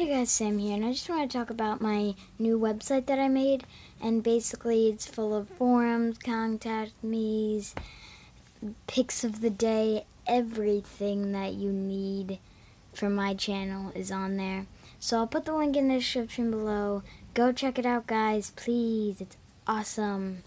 Hey guys, Sam here, and I just want to talk about my new website that I made. And basically, it's full of forums, contact me's, pics of the day, everything that you need for my channel is on there. So I'll put the link in the description below. Go check it out, guys, please. It's awesome.